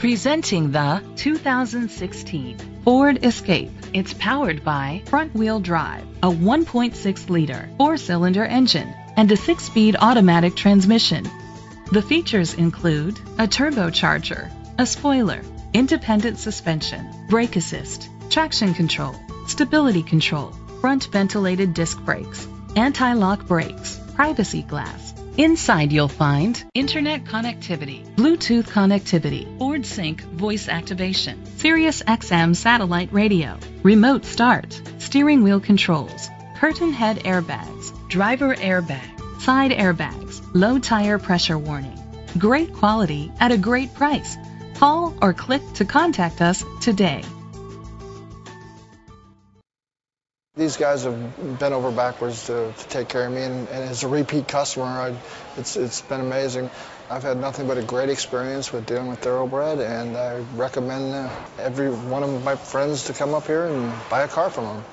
Presenting the 2016 Ford Escape. It's powered by front-wheel drive, a 1.6-liter four-cylinder engine, and a six-speed automatic transmission. The features include a turbocharger, a spoiler, independent suspension, brake assist, traction control, stability control, front ventilated disc brakes, anti-lock brakes, privacy glass. Inside you'll find internet connectivity, Bluetooth connectivity, Ford Sync voice activation, Sirius XM satellite radio, remote start, steering wheel controls, curtain head airbags, driver airbag, side airbags, low tire pressure warning. Great quality at a great price. Call or click to contact us today. These guys have bent over backwards to, to take care of me, and, and as a repeat customer, I, it's it's been amazing. I've had nothing but a great experience with dealing with Thoroughbred, and I recommend uh, every one of my friends to come up here and buy a car from them.